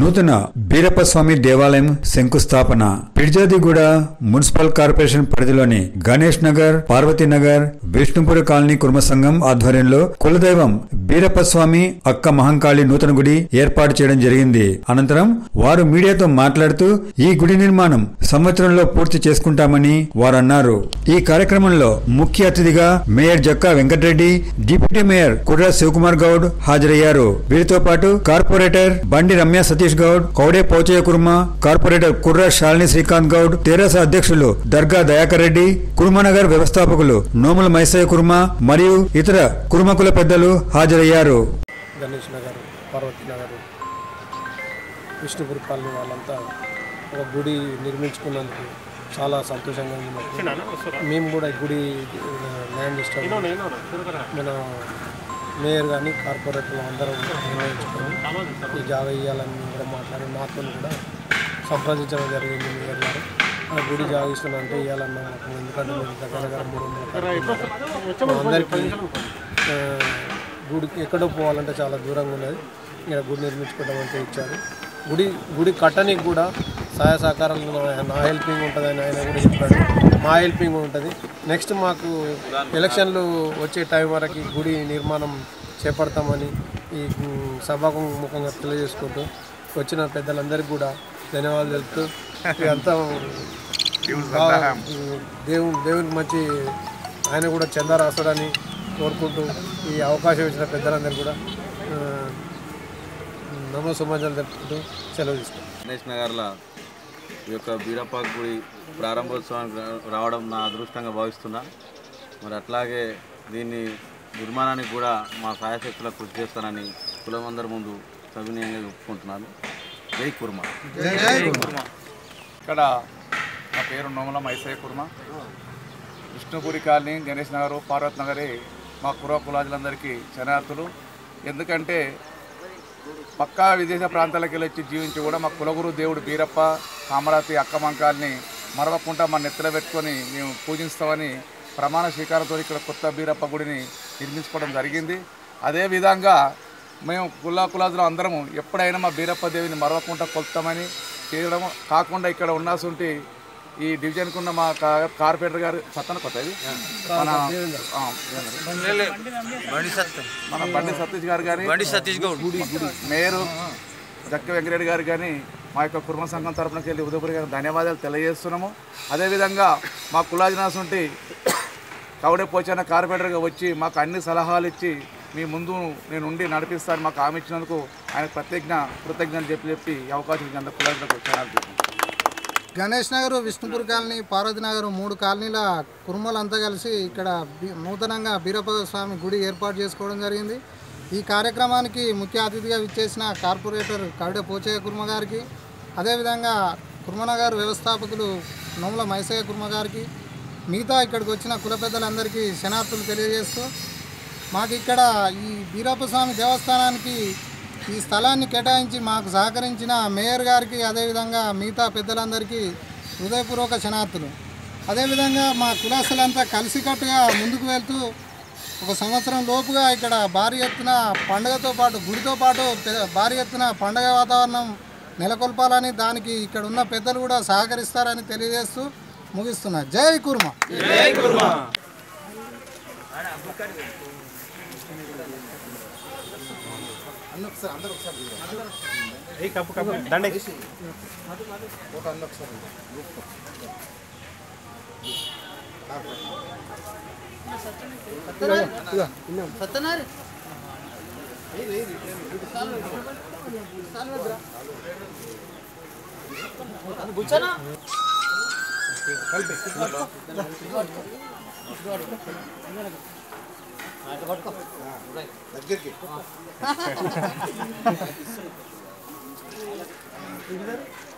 నూతన బీరప్ప స్వామి దేవాలయం శంకుస్థాపన. పిర్జాదిగూడ మున్సిపల్ కార్పొరేషన్ పరిధిలోని గణేష్ నగర్ పార్వతీనగర్ నగర్ కాలనీ కుర్మ సంఘం ఆధ్వర్యంలో కులదైవం బీరప్ప స్వామి అక్క మహంకాళి నూతన గుడి ఏర్పాటు చేయడం జరిగింది. అనంతరం వారు మీడియాతో మాట్లాడుతూ ఈ గుడి నిర్మాణం సంవత్సరంలో పూర్తి చేసుకుంటామని వారన్నారు. ఈ కార్యక్రమంలో ముఖ్య అతిథిగా mayor Jakka Venkatareddy deputy mayor Kurra Shivakumar Goud హాజరయ్యారు. వీరితో పాటు కార్పొరేటర్ బండి రమ్య సతీష్ గౌడ్ కౌడే పోచయ్య కుర్మ కార్పొరేటర్ కుర్రా శాలిని శ్రీకాంత్ గౌడ్ తెరాస అధ్యక్షులు దర్గా దయాకర్ రెడ్డి కుర్మనగర్ వ్యవస్థాపకులు నోముల మైసయ్య కుర్మ మరియు ఇతర కుర్మకుల పెద్దలు హాజరయ్యారు. గణేష్ నగర్ పార్వతీ నగర్ విష్ణుపురి కాలనీ వాళ్ళంతా ఒక గుడి నిర్మించుకున్నందుకు చాలా సంతోషంగా ఉంది. మేము కూడా గుడి ల్యాండ్ ఇష్టం మన మేయర్ కానీ కార్పొరేటర్లు అందరూ నిర్ణయించుకొని ఈ జాగా ఇవ్వాలని కూడా మాట్లాడి మాతో కూడా సంప్రదించడం జరిగింది మేయర్ గారు. ఆ గుడి జాగా ఇస్తున్నా అంటే ఇవ్వాలన్నా ఎందుకంటే మేము దగ్గర దగ్గర మూడు వందల అందరికీ ఆ, గుడికి ఎక్కడో పోవాలంటే చాలా దూరంగా ఉన్నది. ఇక్కడ గుడి నిర్మించుకోవడం అంటే ఇచ్చారు. గుడి గుడి కట్టనికి కూడా సహాయ సహకారాలు నా- నా హెల్పింగ్ ఉంటుందని ఆయన కూడా చెప్పాడు. మా హెల్పింగ్ ఉంటుంది. నెక్స్ట్ మాకు ఎలక్షన్లు వచ్చే టైం వరకు గుడి నిర్మాణం చేపడతామని ఈ సభకు ముఖంగా తెలియజేసుకుంటూ వచ్చిన పెద్దలందరికీ కూడా ధన్యవాదాలు తెలుపుతూ అంతా దేవుని దేవునికి మంచి ఆయన కూడా చందా రాస్తాడని కోరుకుంటూ ఈ అవకాశం ఇచ్చిన పెద్దలందరూ కూడా నమో సమాజాలు తెలుపుకుంటూ సెలవు తీసుకుంటాం గణేష్ నగర్లో ఈ యొక్క బీరప్ప గుడి ప్రారంభోత్సవానికి రావడం నా అదృష్టంగా భావిస్తున్నా. మరి అట్లాగే దీన్ని నిర్మాణానికి కూడా మా సాయశక్తుల కృషి చేస్తానని కులమందరి ముందు సవినయంగా చెప్పుకుంటున్నాను. జై కుర్మ. ఇక్కడ నా పేరు నోమల మైసయ్య కుర్మ. విష్ణుపురి కాలనీ గణేష్ నగర్ పార్వత్ నగరి మా కుర్ర కులాజులందరికీ శరణార్థులు. ఎందుకంటే పక్కా విదేశ ప్రాంతాలకు వెళ్ళి వచ్చి జీవించి కూడా మా కులగురు దేవుడు బీరప్ప కామరాతి అక్కమంకాల్ని మరవకుండా మా నెత్తిలో పెట్టుకొని మేము పూజిస్తామని ప్రమాణ స్వీకారంతో ఇక్కడ కొత్త బీరప్ప గుడిని నిర్మించుకోవడం జరిగింది. అదేవిధంగా మేము కుల్లా కులాదులు అందరము ఎప్పుడైనా మా బీరప్ప దేవిని మరవకుండా కొలుతామని చేయడం కాకుండా ఇక్కడ ఉన్నాసుంటి ఈ డివిజన్కు ఉన్న మా కా- కార్పొరేటర్ గారు సత్తన కొత్త ఇది. మన ఆ, మన బండి సతీష్ గారు కానీ బండి సతీష్ గౌడ్. మేయర్ జక్క వెంకరెడ్డి గారు కానీ మా యొక్క కుర్మ సంఘం తరపునకి వెళ్ళి ఉదయపురి గారికి ధన్యవాదాలు తెలియజేస్తున్నాము. అదేవిధంగా మా కులాజినాస్ ఉంటే కవడే పోచన్న కార్పొరేటర్గా వచ్చి మాకు అన్ని సలహాలు ఇచ్చి మీ ముందు నేను ఉండి నడిపిస్తాను మాకు హామీ ఇచ్చినందుకు ఆయన ప్రత్యేక కృతజ్ఞతలు చెప్పి చెప్పి ఈ అవకాశం ఇచ్చినందుకు కులాజిలకు వచ్చాను గణేష్ నగర్ విష్ణుపూర్ కాలనీ పార్వతి నగర్ మూడు కాలనీల కురుమలంతా కలిసి ఇక్కడ నూతనంగా బీరప్ప స్వామి గుడి ఏర్పాటు చేసుకోవడం జరిగింది. ఈ కార్యక్రమానికి ముఖ్య అతిథిగా విచ్చేసిన కార్పొరేటర్ కవిడ పోచయ్య కుర్మ గారికి అదేవిధంగా కుర్మనగర్ వ్యవస్థాపకులు నోముల మైసయ్య కుర్మ గారికి మిగతా ఇక్కడికి వచ్చిన కుల పెద్దలందరికీ శనార్థులు తెలియజేస్తూ మాకు ఇక్కడ ఈ బీరప్ప స్వామి దేవస్థానానికి ఈ స్థలాన్ని కేటాయించి మాకు సహకరించిన మేయర్ గారికి అదేవిధంగా మిగతా పెద్దలందరికీ హృదయపూర్వక క్షణార్థులు అదేవిధంగా మా కులాసులంతా కలిసికట్టుగా ముందుకు వెళ్తూ ఒక సంవత్సరం లోపుగా ఇక్కడ భారీ ఎత్తున పండగతో పాటు గుడితో పాటు భారీ ఎత్తున పండగ వాతావరణం నెలకొల్పాలని దానికి ఇక్కడ ఉన్న పెద్దలు కూడా సహకరిస్తారని తెలియజేస్తూ ముగిస్తున్నా. జై కుర్మ! జై కుర్మ! అన్న ఒకసారి అందరూ ఒకసారి ఏ కప్పు కప్పు. దండ. ఒక అన్న ఒకసారి సత్యనారి కలిపి. దగ్గరికి.